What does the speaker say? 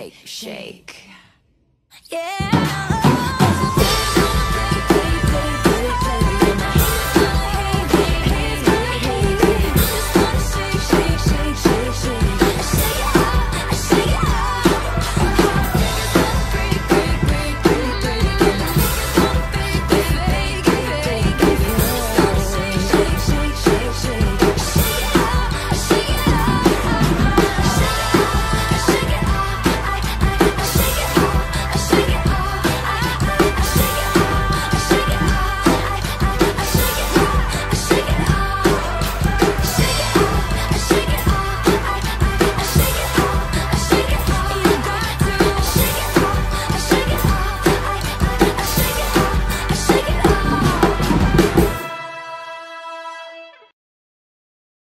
shake, shake. Yeah.